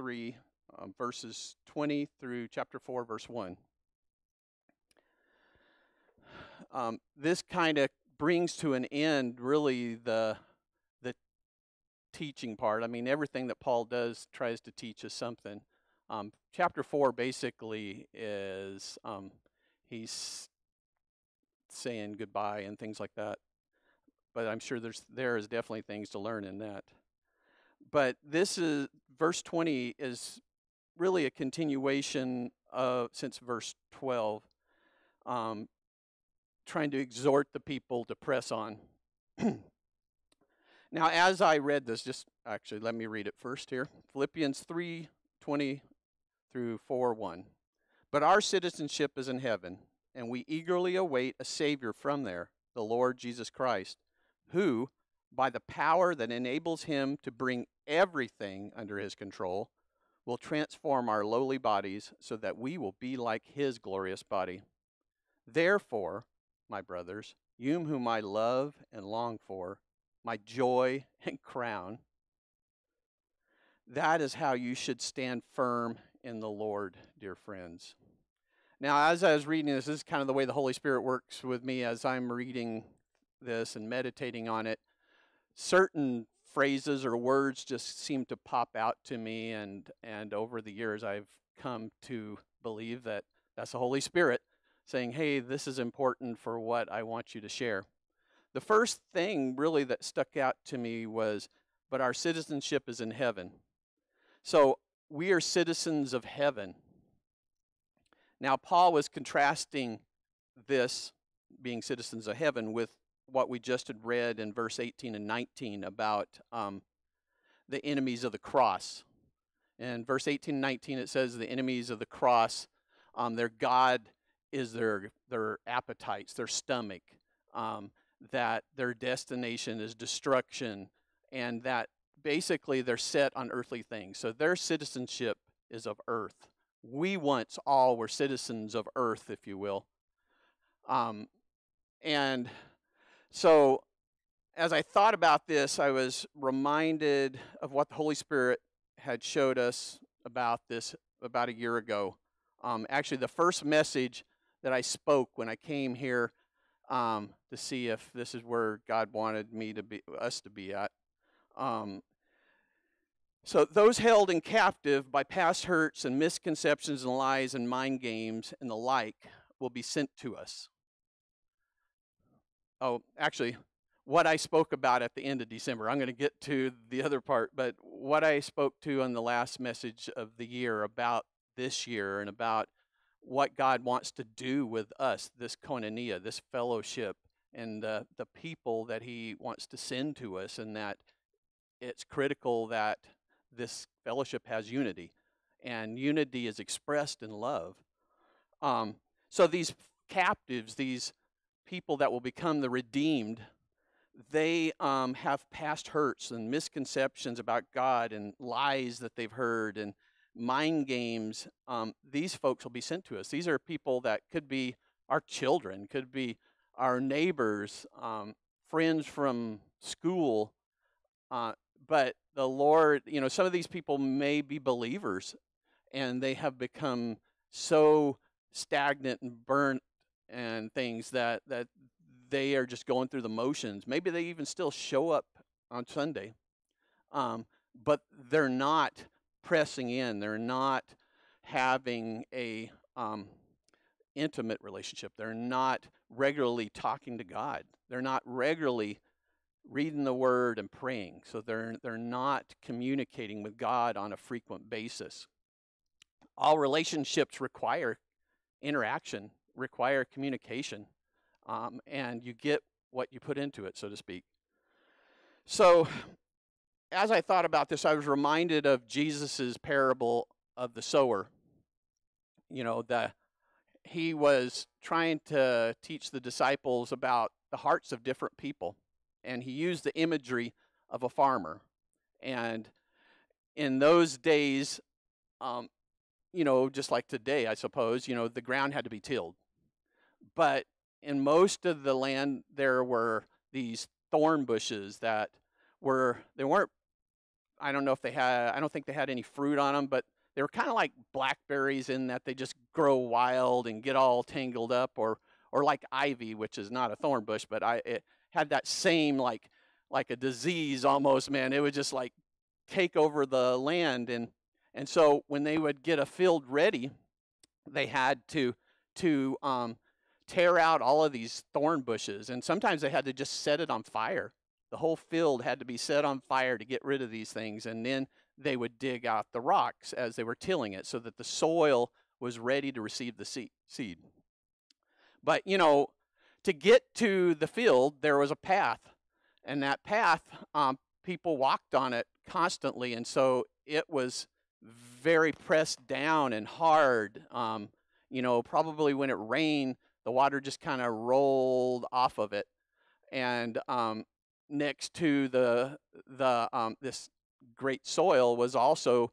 3, um, verses 20 through chapter 4, verse 1. Um, this kind of brings to an end really the the teaching part. I mean, everything that Paul does tries to teach us something. Um, chapter four basically is um, he's saying goodbye and things like that. But I'm sure there's there is definitely things to learn in that. But this is verse 20 is really a continuation of since verse 12. Um, trying to exhort the people to press on. now, as I read this, just actually let me read it first here Philippians 3 20 through 4 1. But our citizenship is in heaven, and we eagerly await a Savior from there, the Lord Jesus Christ, who, by the power that enables him to bring everything under his control, will transform our lowly bodies so that we will be like his glorious body. Therefore, my brothers, you whom I love and long for, my joy and crown. That is how you should stand firm in the Lord, dear friends. Now, as I was reading this, this is kind of the way the Holy Spirit works with me as I'm reading this and meditating on it. Certain phrases or words just seem to pop out to me, and, and over the years, I've come to believe that that's the Holy Spirit saying, hey, this is important for what I want you to share. The first thing really that stuck out to me was, but our citizenship is in heaven. So we are citizens of heaven. Now, Paul was contrasting this, being citizens of heaven, with what we just had read in verse 18 and 19 about um, the enemies of the cross. In verse 18 and 19, it says, The enemies of the cross, um, their God is their their appetites, their stomach, um, that their destination is destruction, and that basically they're set on earthly things. So their citizenship is of earth. We once all were citizens of earth, if you will. Um, and so as I thought about this, I was reminded of what the Holy Spirit had showed us about this about a year ago. Um, actually, the first message that I spoke when I came here um, to see if this is where God wanted me to be, us to be at. Um, so those held in captive by past hurts and misconceptions and lies and mind games and the like will be sent to us. Oh, actually, what I spoke about at the end of December. I'm going to get to the other part, but what I spoke to on the last message of the year about this year and about what God wants to do with us, this koinonia, this fellowship, and uh, the people that He wants to send to us, and that it's critical that this fellowship has unity, and unity is expressed in love. Um, so these captives, these people that will become the redeemed, they um, have past hurts and misconceptions about God and lies that they've heard and mind games, um, these folks will be sent to us. These are people that could be our children, could be our neighbors, um, friends from school. Uh, but the Lord, you know, some of these people may be believers and they have become so stagnant and burnt and things that, that they are just going through the motions. Maybe they even still show up on Sunday, um, but they're not pressing in. They're not having a um, intimate relationship. They're not regularly talking to God. They're not regularly reading the Word and praying. So they're they're not communicating with God on a frequent basis. All relationships require interaction, require communication, um, and you get what you put into it, so to speak. So as I thought about this, I was reminded of Jesus' parable of the sower. You know, the he was trying to teach the disciples about the hearts of different people, and he used the imagery of a farmer. And in those days, um, you know, just like today, I suppose, you know, the ground had to be tilled. But in most of the land, there were these thorn bushes that were they weren't I don't know if they had. I don't think they had any fruit on them, but they were kind of like blackberries in that they just grow wild and get all tangled up, or or like ivy, which is not a thorn bush, but I it had that same like like a disease almost. Man, it would just like take over the land, and and so when they would get a field ready, they had to to um, tear out all of these thorn bushes, and sometimes they had to just set it on fire. The whole field had to be set on fire to get rid of these things, and then they would dig out the rocks as they were tilling it so that the soil was ready to receive the seed. But, you know, to get to the field, there was a path. And that path, um, people walked on it constantly. And so it was very pressed down and hard. Um, you know, probably when it rained, the water just kind of rolled off of it. And um, next to the the um, this great soil was also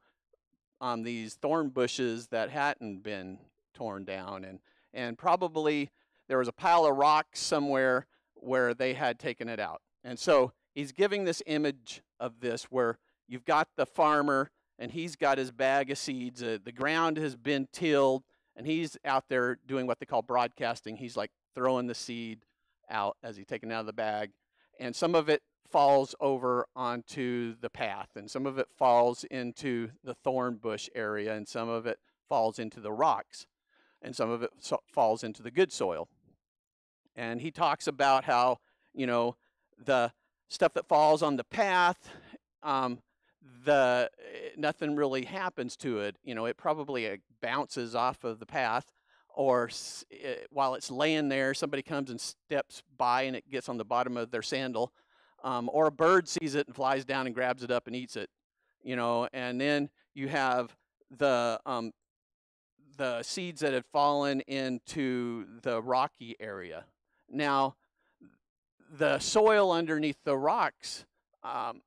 um, these thorn bushes that hadn't been torn down, and and probably there was a pile of rocks somewhere where they had taken it out. And so he's giving this image of this where you've got the farmer and he's got his bag of seeds. Uh, the ground has been tilled, and he's out there doing what they call broadcasting. He's like throwing the seed out as he's taking it out of the bag, and some of it falls over onto the path, and some of it falls into the thorn bush area, and some of it falls into the rocks, and some of it so falls into the good soil. And he talks about how, you know, the stuff that falls on the path, um, the nothing really happens to it. You know, it probably uh, bounces off of the path, or it, eh, while it's laying there, somebody comes and steps by and it gets on the bottom of their sandal, um, or a bird sees it and flies down and grabs it up and eats it. You know, and then you have the um, the seeds that had fallen into the rocky area. Now, the soil underneath the rocks, um,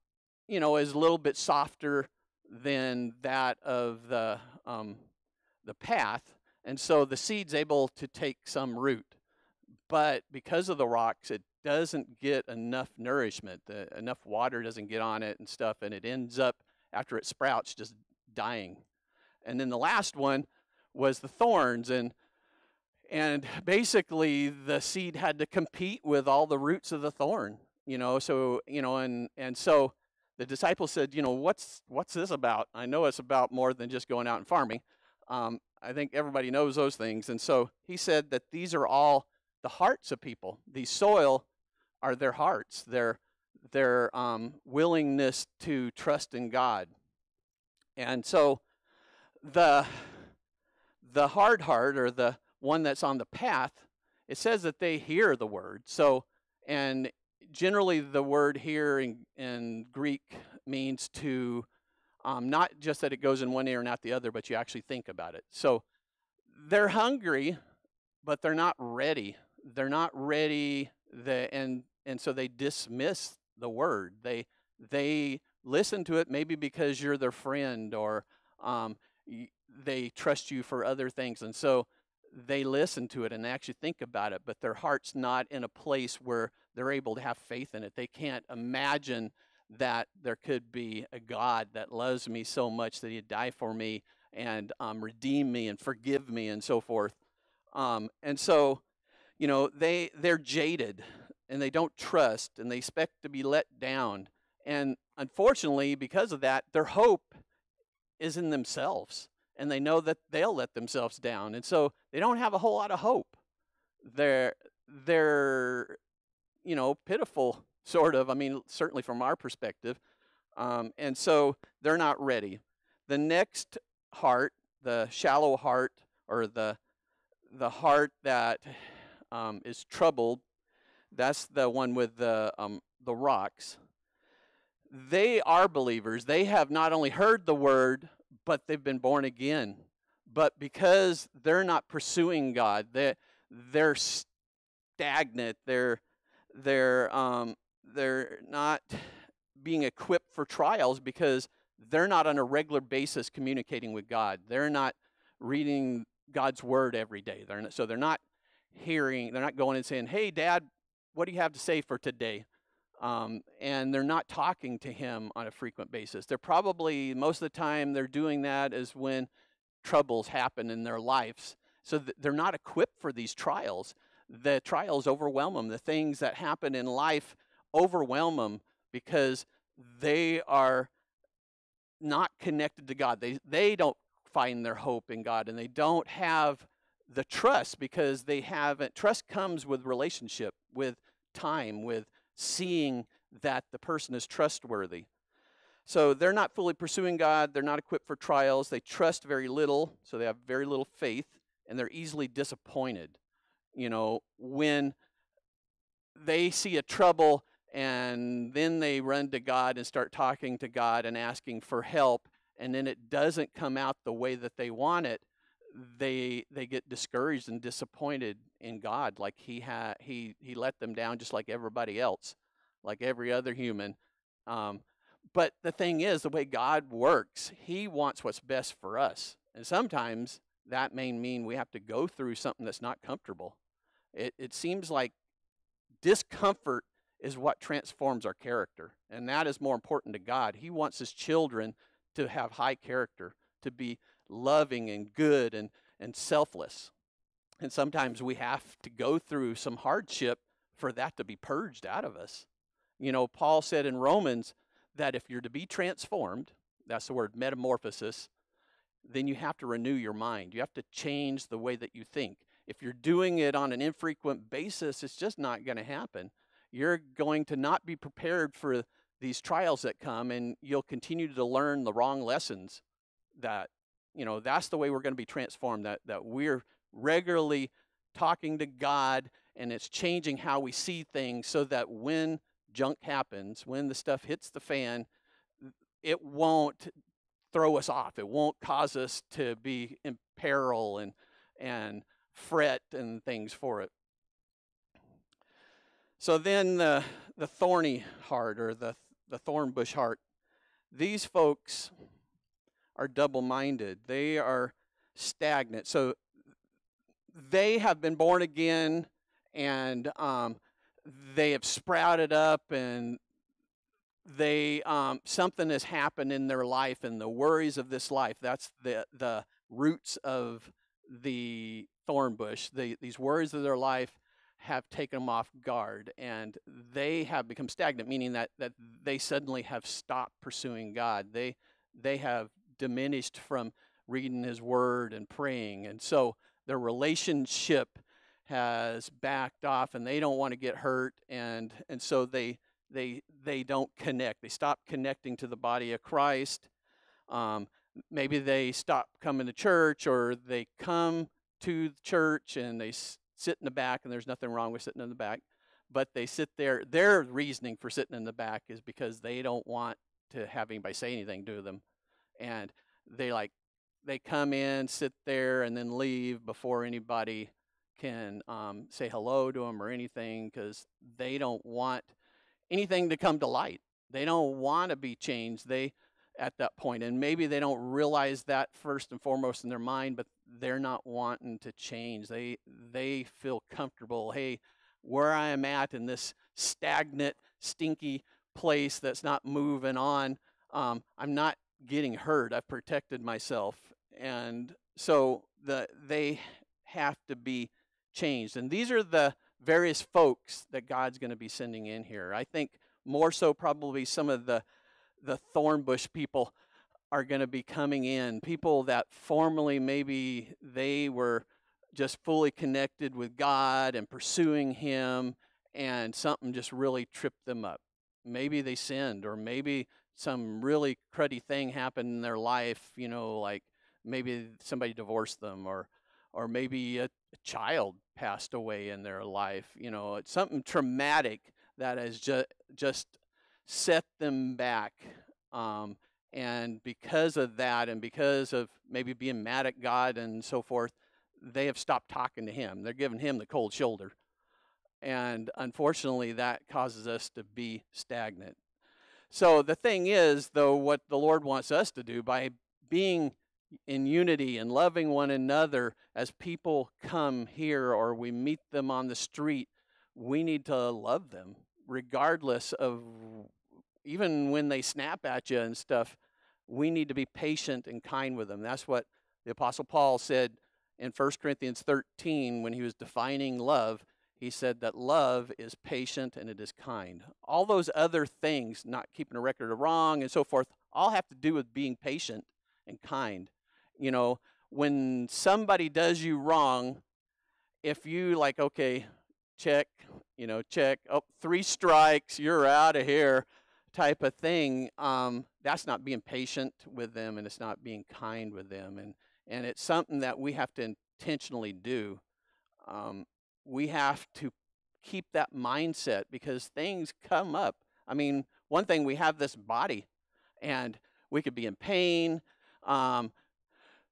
you know, is a little bit softer than that of the um, the path, and so the seed's able to take some root. But because of the rocks, it doesn't get enough nourishment. The, enough water doesn't get on it and stuff, and it ends up after it sprouts just dying. And then the last one was the thorns, and and basically the seed had to compete with all the roots of the thorn you know so you know and and so the disciples said you know what's what's this about? I know it's about more than just going out and farming. Um, i think everybody knows those things and so he said that these are all the hearts of people. The soil are their hearts their their um, willingness to trust in god. And so the the hard heart or the one that's on the path, it says that they hear the word. So, and generally the word here in, in Greek means to um, not just that it goes in one ear and out the other, but you actually think about it. So they're hungry, but they're not ready. They're not ready, the, and and so they dismiss the word. They they listen to it maybe because you're their friend or um, they trust you for other things, and so they listen to it and actually think about it, but their heart's not in a place where they're able to have faith in it. They can't imagine that there could be a God that loves me so much that He'd die for me and um, redeem me and forgive me and so forth. Um, and so, you know, they they're jaded and they don't trust and they expect to be let down. And unfortunately, because of that, their hope is in themselves and they know that they'll let themselves down. And so they don't have a whole lot of hope. They're they're you know pitiful sort of. I mean, certainly from our perspective. Um, and so they're not ready. The next heart, the shallow heart, or the the heart that um, is troubled, that's the one with the um, the rocks. They are believers. They have not only heard the word, but they've been born again. But because they're not pursuing God, they they're stagnant. They're they're um, they're not being equipped for trials because they're not on a regular basis communicating with God. They're not reading God's word every day. They're not, so they're not hearing. They're not going and saying, "Hey, Dad, what do you have to say for today?" Um, and they're not talking to him on a frequent basis. They're probably, most of the time, they're doing that is when troubles happen in their lives. So th- they're not equipped for these trials. The trials overwhelm them. The things that happen in life overwhelm them because they are not connected to God. They, they don't find their hope in God and they don't have the trust because they haven't. Trust comes with relationship, with time, with seeing that the person is trustworthy. So they're not fully pursuing God. They're not equipped for trials. They trust very little, so they have very little faith, and they're easily disappointed. You know, when they see a trouble and then they run to God and start talking to God and asking for help, and then it doesn't come out the way that they want it, they they get discouraged and disappointed in God like he had he he let them down just like everybody else like every other human um, but the thing is the way God works he wants what's best for us and sometimes that may mean we have to go through something that's not comfortable it it seems like discomfort is what transforms our character and that is more important to God he wants his children to have high character to be loving and good and, and selfless. And sometimes we have to go through some hardship for that to be purged out of us. You know, Paul said in Romans that if you're to be transformed, that's the word metamorphosis, then you have to renew your mind. You have to change the way that you think. If you're doing it on an infrequent basis, it's just not going to happen. You're going to not be prepared for these trials that come, and you'll continue to learn the wrong lessons that you know that's the way we're going to be transformed that that we're regularly talking to god and it's changing how we see things so that when junk happens when the stuff hits the fan it won't throw us off. It won't cause us to be in peril and and fret and things for it. So then the the thorny heart or the the thorn bush heart these folks are double minded, they are stagnant. So they have been born again and um, they have sprouted up and they um, something has happened in their life and the worries of this life that's the the roots of the thorn bush the, these worries of their life have taken them off guard and they have become stagnant meaning that that they suddenly have stopped pursuing god they they have diminished from reading his word and praying. And so their relationship has backed off and they don't want to get hurt and and so they they they don't connect. They stop connecting to the body of Christ. Um, maybe they stop coming to church or they come to the church and they sit in the back and there's nothing wrong with sitting in the back but they sit there their reasoning for sitting in the back is because they don't want to have anybody say anything to them and they like they come in, sit there, and then leave before anybody can um, say hello to them or anything because they don't want anything to come to light. They don't want to be changed. They at that point, and maybe they don't realize that first and foremost in their mind, but they're not wanting to change. They they feel comfortable. Hey, where I am at in this stagnant, stinky place that's not moving on. Um, I'm not getting hurt. I've protected myself. And so the they have to be changed. And these are the various folks that God's going to be sending in here. I think more so probably some of the the thorn bush people are going to be coming in. People that formerly maybe they were just fully connected with God and pursuing him and something just really tripped them up. Maybe they sinned or maybe some really cruddy thing happened in their life, you know, like maybe somebody divorced them or or maybe a, a child passed away in their life, you know, it's something traumatic that has just just set them back. Um, and because of that, and because of maybe being mad at God and so forth, they have stopped talking to Him. They're giving Him the cold shoulder. And unfortunately, that causes us to be stagnant. So the thing is, though, what the Lord wants us to do by being in unity and loving one another as people come here or we meet them on the street, we need to love them regardless of even when they snap at you and stuff, we need to be patient and kind with them. That's what the Apostle Paul said in 1 Corinthians 13 when he was defining love. He said that love is patient and it is kind. All those other things, not keeping a record of wrong and so forth, all have to do with being patient and kind. You know, when somebody does you wrong, if you like, okay, check, you know, check, oh, three strikes, you're out of here type of thing, um, that's not being patient with them and it's not being kind with them. And, and it's something that we have to intentionally do. Um, we have to keep that mindset because things come up. I mean, one thing, we have this body and we could be in pain. Um,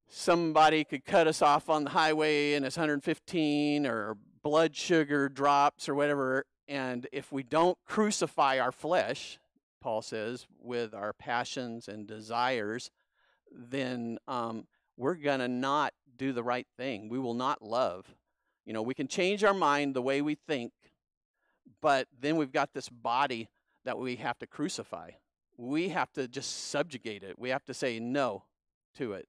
somebody could cut us off on the highway and it's 115 or blood sugar drops or whatever. And if we don't crucify our flesh, Paul says, with our passions and desires, then um, we're going to not do the right thing. We will not love. You know, we can change our mind the way we think, but then we've got this body that we have to crucify. We have to just subjugate it. We have to say no to it.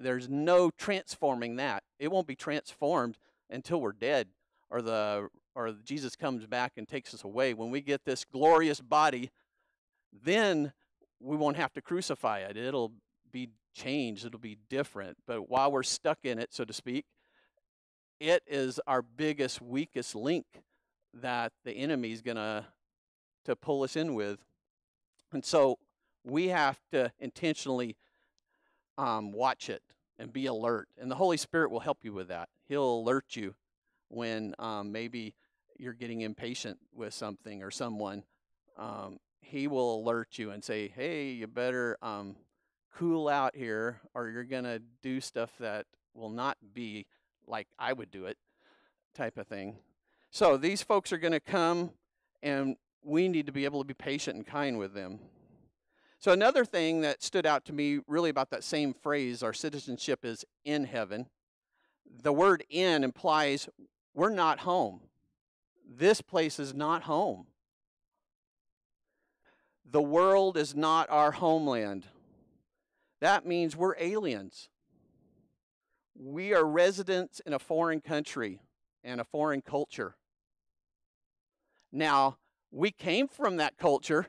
There's no transforming that. It won't be transformed until we're dead or the or Jesus comes back and takes us away. When we get this glorious body then we won't have to crucify it. It'll be changed, it'll be different. But while we're stuck in it, so to speak, it is our biggest, weakest link that the enemy is going to to pull us in with. And so we have to intentionally um, watch it and be alert. And the Holy Spirit will help you with that. He'll alert you when um, maybe you're getting impatient with something or someone. Um, he will alert you and say, hey, you better um, cool out here or you're going to do stuff that will not be like I would do it, type of thing. So these folks are going to come and we need to be able to be patient and kind with them. So, another thing that stood out to me really about that same phrase, our citizenship is in heaven, the word in implies we're not home. This place is not home. The world is not our homeland. That means we're aliens. We are residents in a foreign country and a foreign culture. Now, we came from that culture,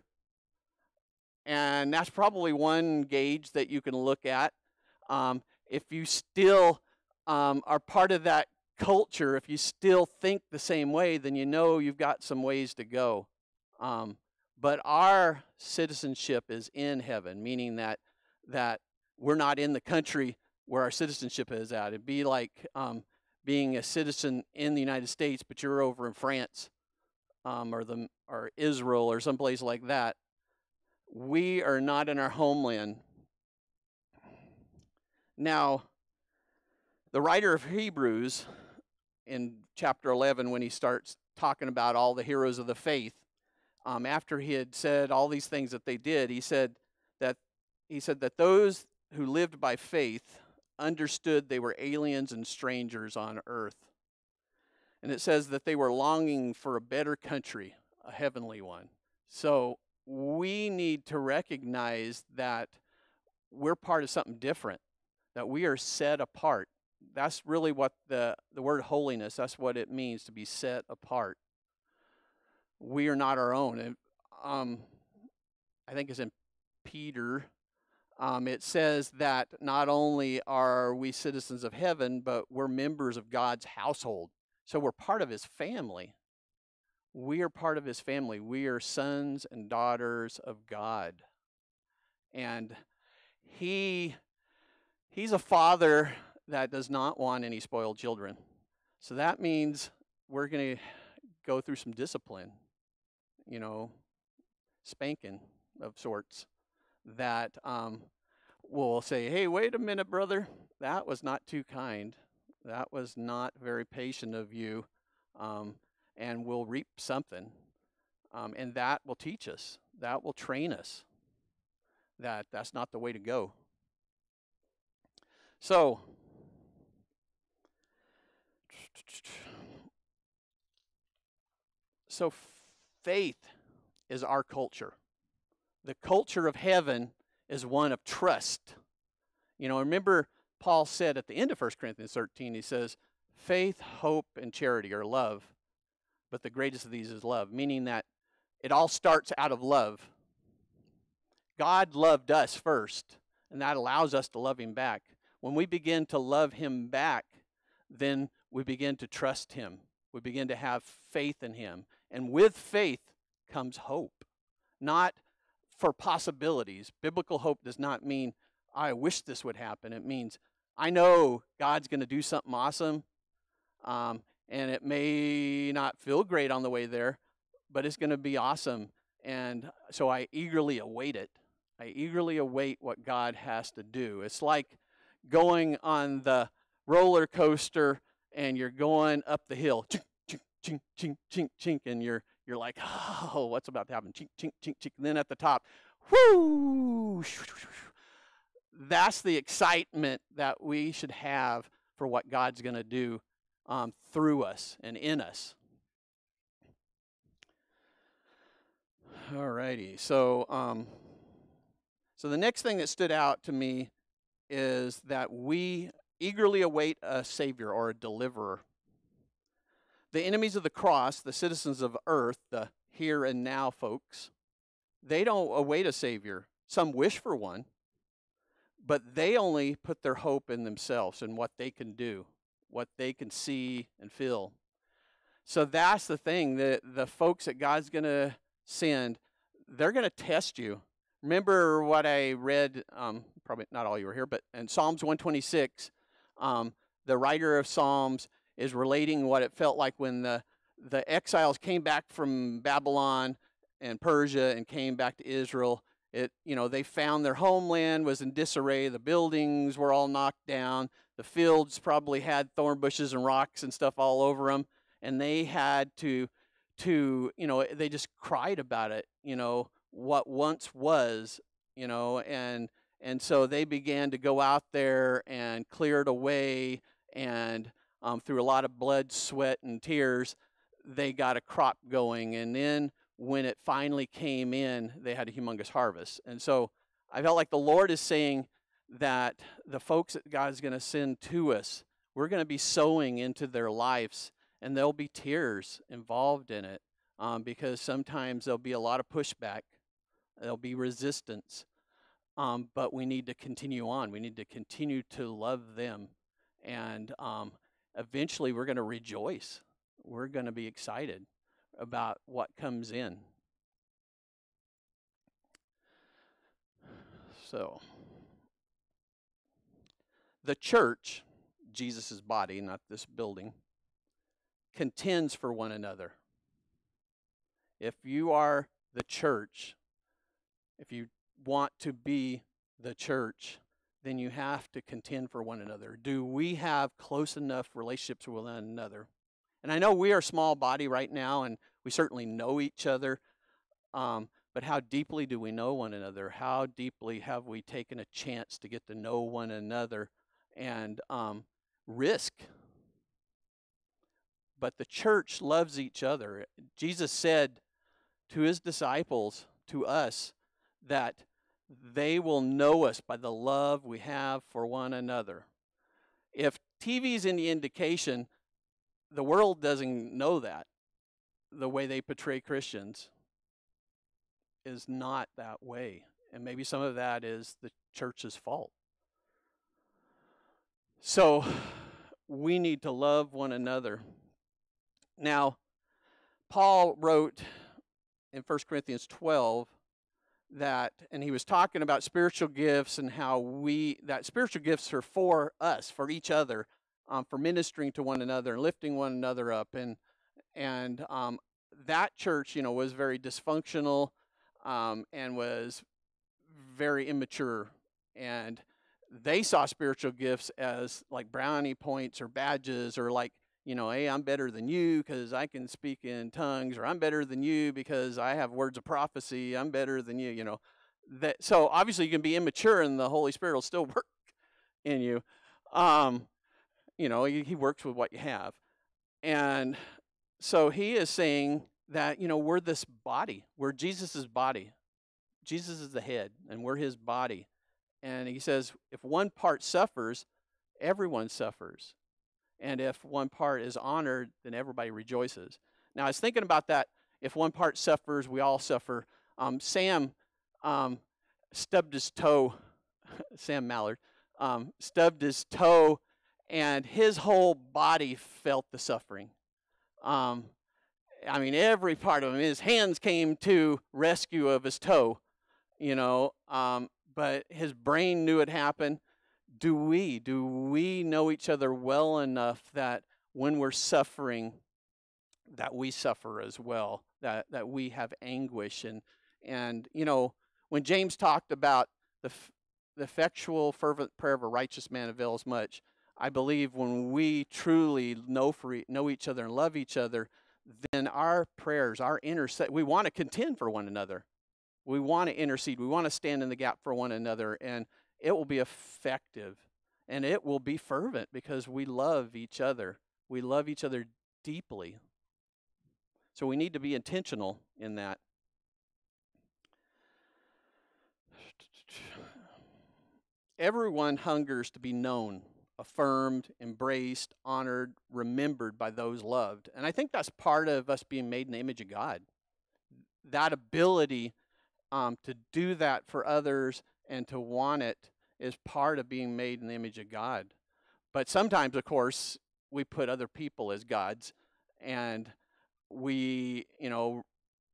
and that's probably one gauge that you can look at. Um, if you still um, are part of that culture, if you still think the same way, then you know you've got some ways to go. Um, but our citizenship is in heaven, meaning that that we're not in the country where our citizenship is at. It'd be like um, being a citizen in the United States, but you're over in France um, or the or Israel or someplace like that. We are not in our homeland. Now, the writer of Hebrews in chapter 11, when he starts talking about all the heroes of the faith, um, after he had said all these things that they did, he said that he said that those who lived by faith understood they were aliens and strangers on earth. And it says that they were longing for a better country, a heavenly one. So we need to recognize that we're part of something different, that we are set apart. That's really what the, the word holiness, that's what it means to be set apart we are not our own. And, um, I think it's in Peter. Um, it says that not only are we citizens of heaven, but we're members of God's household. So we're part of his family. We are part of his family. We are sons and daughters of God. And he he's a father that does not want any spoiled children. So that means we're going to go through some discipline you know, spanking of sorts that um, will say, hey, wait a minute, brother, that was not too kind. That was not very patient of you. Um, and we'll reap something. Um, and that will teach us, that will train us that that's not the way to go. So, so faith is our culture. The culture of heaven is one of trust. You know, remember Paul said at the end of 1 Corinthians 13, he says, faith, hope, and charity are love, but the greatest of these is love, meaning that it all starts out of love. God loved us first, and that allows us to love him back. When we begin to love him back, then we begin to trust him. We begin to have faith in him. And with faith comes hope, not for possibilities. Biblical hope does not mean, I wish this would happen. It means, I know God's going to do something awesome, um, and it may not feel great on the way there, but it's going to be awesome. And so I eagerly await it. I eagerly await what God has to do. It's like going on the roller coaster and you're going up the hill, chink, chink, chink, chink, chink, chink, and you're you're like, oh, what's about to happen? Chink, chink, chink, chink. And then at the top, whoo! That's the excitement that we should have for what God's going to do um, through us and in us. All righty. So, um, so the next thing that stood out to me is that we eagerly await a savior or a deliverer. The enemies of the cross, the citizens of earth, the here and now folks, they don't await a savior. Some wish for one, but they only put their hope in themselves and what they can do, what they can see and feel. So that's the thing that the folks that God's going to send, they're going to test you. Remember what I read, um, probably not all you were here, but in Psalms 126, um, the writer of Psalms is relating what it felt like when the, the exiles came back from Babylon and Persia and came back to Israel. It, you know, they found their homeland was in disarray. The buildings were all knocked down. The fields probably had thorn bushes and rocks and stuff all over them. And they had to, to, you know, they just cried about it, you know, what once was, you know, and and so they began to go out there and clear it away. And um, through a lot of blood, sweat, and tears, they got a crop going. And then when it finally came in, they had a humongous harvest. And so I felt like the Lord is saying that the folks that God is going to send to us, we're going to be sowing into their lives, and there'll be tears involved in it um, because sometimes there'll be a lot of pushback, there'll be resistance. Um, but we need to continue on. We need to continue to love them. And um, eventually we're going to rejoice. We're going to be excited about what comes in. So, the church, Jesus' body, not this building, contends for one another. If you are the church, if you want to be the church, then you have to contend for one another. Do we have close enough relationships with one another? And I know we are a small body right now, and we certainly know each other. Um, but how deeply do we know one another? How deeply have we taken a chance to get to know one another and um, risk? But the church loves each other. Jesus said to his disciples, to us, that they will know us by the love we have for one another. If TV's any indication, the world doesn't know that. The way they portray Christians is not that way. And maybe some of that is the church's fault. So we need to love one another. Now, Paul wrote in 1 Corinthians 12 that and he was talking about spiritual gifts and how we that spiritual gifts are for us for each other um, for ministering to one another and lifting one another up and and um, that church you know was very dysfunctional um, and was very immature and they saw spiritual gifts as like brownie points or badges or like you know, hey, I'm better than you because I can speak in tongues, or I'm better than you because I have words of prophecy. I'm better than you, you know. That so obviously you can be immature and the Holy Spirit will still work in you. Um, you know, he, he works with what you have, and so he is saying that, you know, we're this body. We're jesus's body. Jesus is the head, and we're his body. And he says, if one part suffers, everyone suffers. And if one part is honored, then everybody rejoices. Now, I was thinking about that. If one part suffers, we all suffer. Um, Sam um, stubbed his toe, Sam Mallard, um, stubbed his toe, and his whole body felt the suffering. Um, I mean, every part of him. His hands came to rescue of his toe, you know, um, but his brain knew it happened. Do we? Do we know each other well enough that when we're suffering, that we suffer as well, that, that we have anguish and and you know when James talked about the the effectual fervent prayer of a righteous man avails much, I believe when we truly know for know each other and love each other, then our prayers, our intercession, we want to contend for one another. We want to intercede. We want to stand in the gap for one another, and it will be effective and it will be fervent because we love each other. We love each other deeply. So we need to be intentional in that. Everyone hungers to be known affirmed, embraced, honored, remembered by those loved. And I think that's part of us being made in the image of God. That ability um, to do that for others and to want it is part of being made in the image of God. But sometimes, of course, we put other people as gods, and we, you know,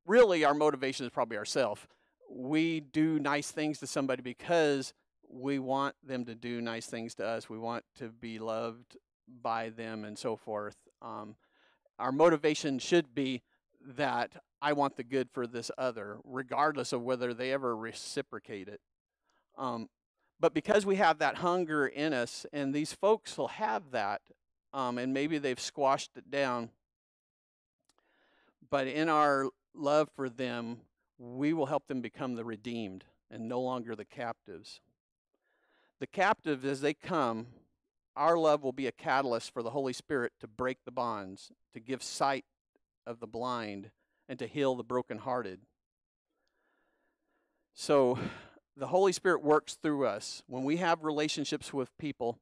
really our motivation is probably ourselves. We do nice things to somebody because we want them to do nice things to us. We want to be loved by them and so forth. Um, our motivation should be that I want the good for this other, regardless of whether they ever reciprocate it. Um, but because we have that hunger in us, and these folks will have that, um, and maybe they've squashed it down, but in our love for them, we will help them become the redeemed and no longer the captives the captives as they come, our love will be a catalyst for the Holy Spirit to break the bonds, to give sight of the blind, and to heal the brokenhearted. So the Holy Spirit works through us. When we have relationships with people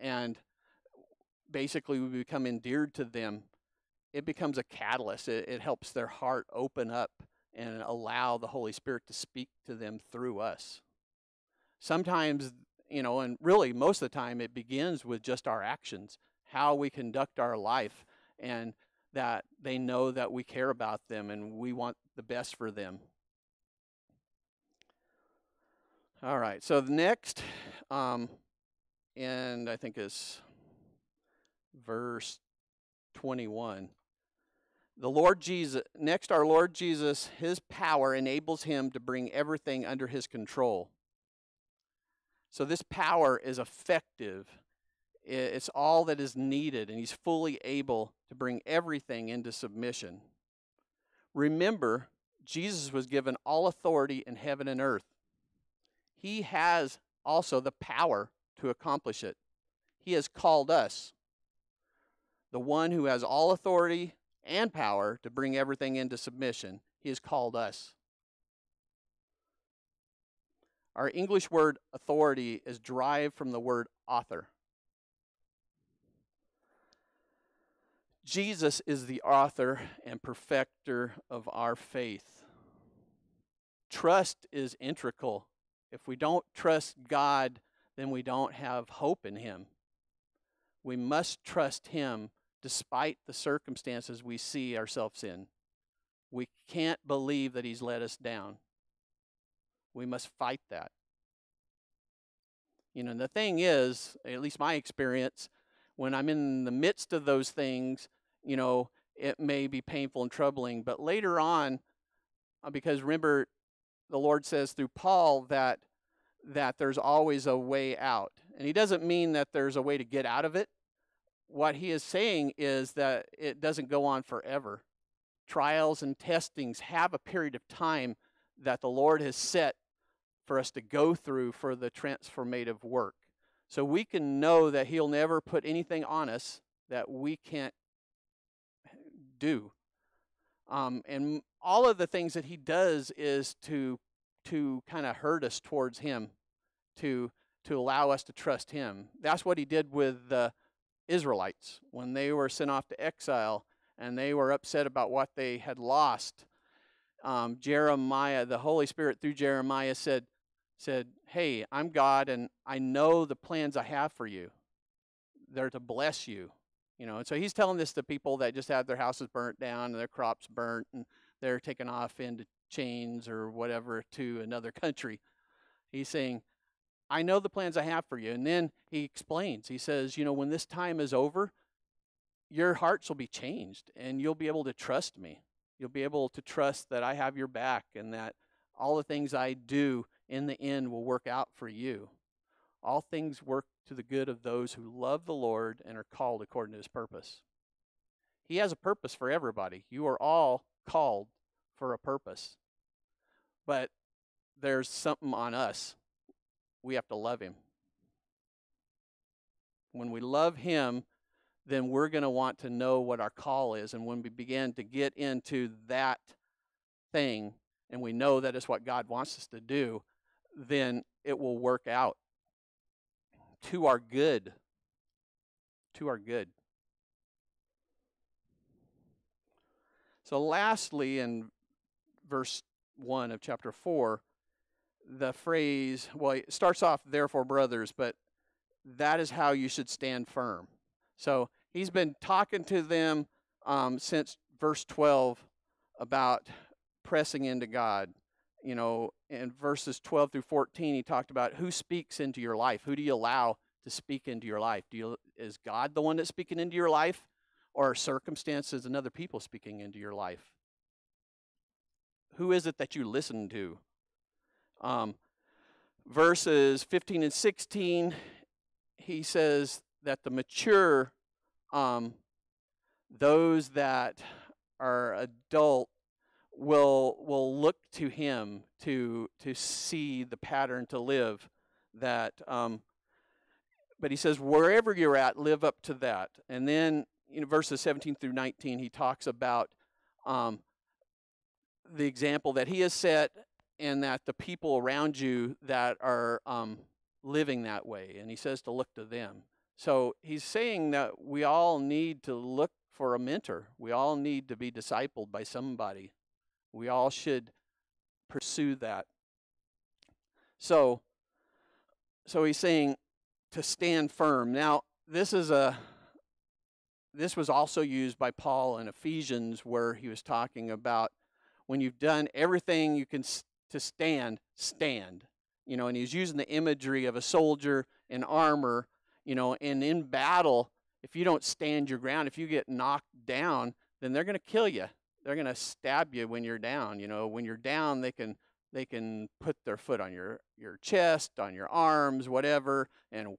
and basically we become endeared to them, it becomes a catalyst. It, it helps their heart open up and allow the Holy Spirit to speak to them through us sometimes, you know, and really most of the time it begins with just our actions, how we conduct our life, and that they know that we care about them and we want the best for them. All right, so the next, um, and I think is verse 21. The Lord Jesus, next, our Lord Jesus, his power enables him to bring everything under his control. So this power is effective. It's all that is needed, and he's fully able to bring everything into submission. Remember, Jesus was given all authority in heaven and earth. He has also the power to accomplish it. He has called us, the one who has all authority and power to bring everything into submission. He has called us. Our English word authority is derived from the word author. Jesus is the author and perfecter of our faith. Trust is integral. If we don't trust God, then we don't have hope in Him. We must trust Him despite the circumstances we see ourselves in. We can't believe that He's let us down. We must fight that. You know, the thing is, at least my experience, when I'm in the midst of those things, you know, it may be painful and troubling, but later on, uh, because remember, the Lord says through Paul that that there's always a way out. And he doesn't mean that there's a way to get out of it. What he is saying is that it doesn't go on forever. Trials and testings have a period of time that the Lord has set for us to go through for the transformative work. So we can know that He'll never put anything on us that we can't do. Um, and all of the things that he does is to to kind of hurt us towards him, to to allow us to trust him. That's what he did with the Israelites when they were sent off to exile and they were upset about what they had lost. Um, Jeremiah, the Holy Spirit through Jeremiah said, said, Hey, I'm God and I know the plans I have for you. They're to bless you. You know, and so he's telling this to people that just had their houses burnt down and their crops burnt and they're taken off into chains or whatever to another country. He's saying, I know the plans I have for you. And then he explains, he says, You know, when this time is over, your hearts will be changed and you'll be able to trust me. You'll be able to trust that I have your back and that all the things I do in the end will work out for you. All things work to the good of those who love the Lord and are called according to his purpose. He has a purpose for everybody. You are all called for a purpose. But there's something on us. We have to love him. When we love him, then we're going to want to know what our call is. And when we begin to get into that thing and we know that is what God wants us to do, then it will work out to our good. To our good. So, lastly, in verse 1 of chapter 4, the phrase, well, it starts off, therefore, brothers, but that is how you should stand firm. So he's been talking to them um, since verse 12 about pressing into God. You know, in verses 12 through 14, he talked about who speaks into your life. Who do you allow to speak into your life? Do you, is God the one that's speaking into your life, or circumstances and other people speaking into your life? Who is it that you listen to? Um, verses 15 and 16, he says that the mature, um, those that are adult, will will look to him to to see the pattern to live that um, but he says wherever you're at live up to that and then in verses 17 through 19 he talks about um, the example that he has set and that the people around you that are um, living that way and he says to look to them so he's saying that we all need to look for a mentor. We all need to be discipled by somebody. We all should pursue that. So so he's saying to stand firm. Now, this is a this was also used by Paul in Ephesians where he was talking about when you've done everything you can to stand, stand. You know, and he's using the imagery of a soldier in armor you know, and in battle, if you don't stand your ground, if you get knocked down, then they're going to kill you. They're going to stab you when you're down. You know, when you're down, they can they can put their foot on your your chest, on your arms, whatever, and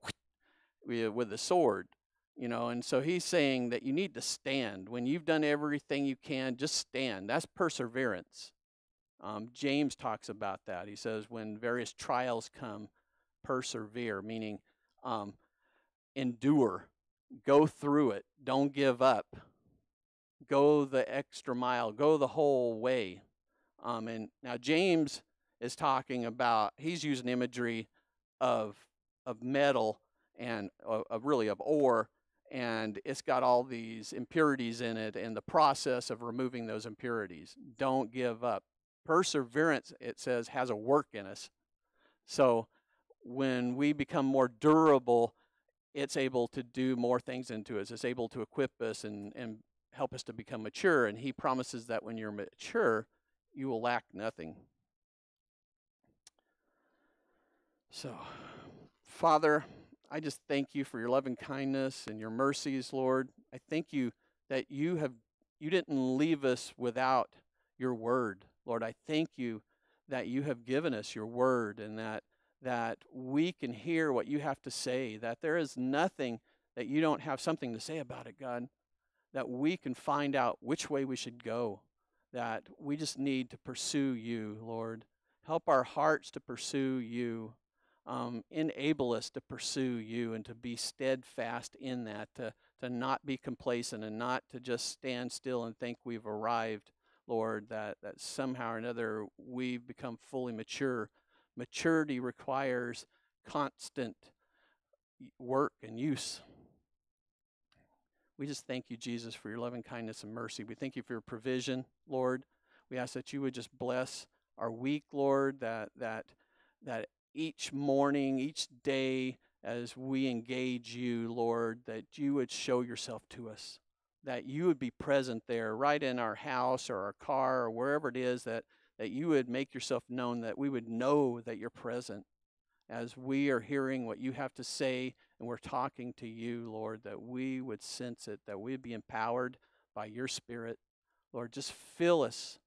with the sword. You know, and so he's saying that you need to stand when you've done everything you can. Just stand. That's perseverance. Um, James talks about that. He says when various trials come, persevere, meaning um, endure, go through it, don't give up, go the extra mile, go the whole way. Um, and now James is talking about he's using imagery of of metal and uh, of really of ore and it's got all these impurities in it and the process of removing those impurities don't give up perseverance it says has a work in us so when we become more durable it's able to do more things into us. It's able to equip us and, and help us to become mature. And he promises that when you're mature, you will lack nothing. So, Father, I just thank you for your loving kindness and your mercies, Lord. I thank you that you have you didn't leave us without your word. Lord, I thank you that you have given us your word and that that we can hear what you have to say, that there is nothing that you don't have something to say about it, God, that we can find out which way we should go, that we just need to pursue you, Lord. Help our hearts to pursue you. Um, enable us to pursue you and to be steadfast in that, to, to not be complacent and not to just stand still and think we've arrived. Lord, that, that somehow or another we've become fully mature. Maturity requires constant work and use. We just thank you, Jesus, for your loving kindness and mercy. We thank you for your provision, Lord. We ask that you would just bless our week, Lord, that that that each morning, each day, as we engage you, Lord, that you would show yourself to us, that you would be present there, right in our house or our car or wherever it is, that, that you would make yourself known, that we would know that you're present as we are hearing what you have to say and we're talking to you, Lord, that we would sense it, that we'd be empowered by your Spirit. Lord, just fill us.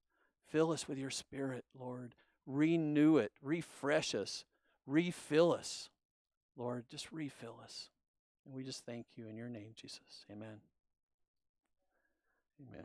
Fill us with your Spirit, Lord. Renew it, refresh us, refill us. Lord, just refill us. And we just thank you in your name, Jesus. Amen. Amen.